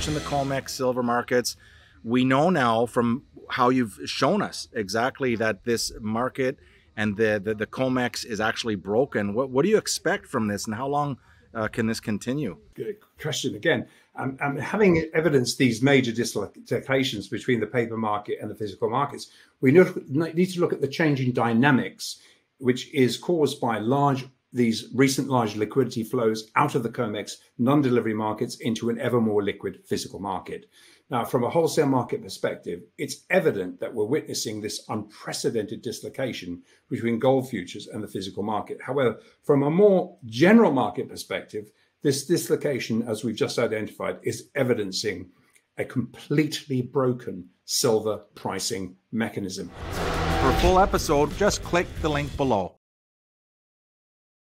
mentioned the COMEX silver markets. We know now from how you've shown us exactly that this market and the, the, the COMEX is actually broken. What, what do you expect from this and how long uh, can this continue? Good question again. Um, um, having evidenced these major dislocations between the paper market and the physical markets, we need to look at the changing dynamics, which is caused by large these recent large liquidity flows out of the COMEX non-delivery markets into an ever more liquid physical market. Now, from a wholesale market perspective, it's evident that we're witnessing this unprecedented dislocation between gold futures and the physical market. However, from a more general market perspective, this dislocation, as we've just identified, is evidencing a completely broken silver pricing mechanism. For a full episode, just click the link below.